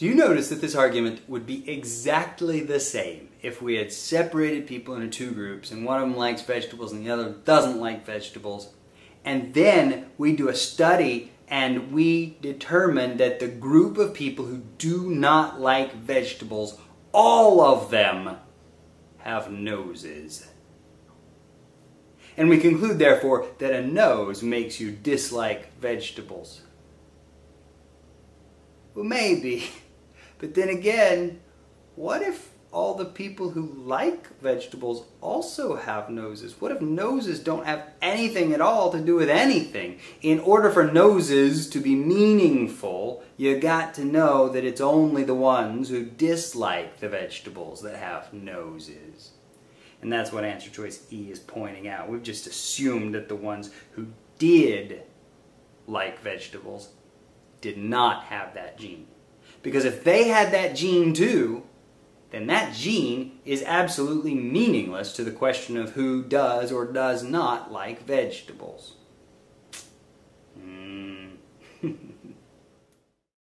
Do you notice that this argument would be exactly the same if we had separated people into two groups and one of them likes vegetables and the other doesn't like vegetables? And then we do a study and we determine that the group of people who do not like vegetables, all of them have noses. And we conclude, therefore, that a nose makes you dislike vegetables. Well, maybe. But then again, what if all the people who like vegetables also have noses? What if noses don't have anything at all to do with anything? In order for noses to be meaningful, you got to know that it's only the ones who dislike the vegetables that have noses. And that's what answer choice E is pointing out. We've just assumed that the ones who did like vegetables did not have that gene. Because if they had that gene too, then that gene is absolutely meaningless to the question of who does or does not like vegetables. Mm.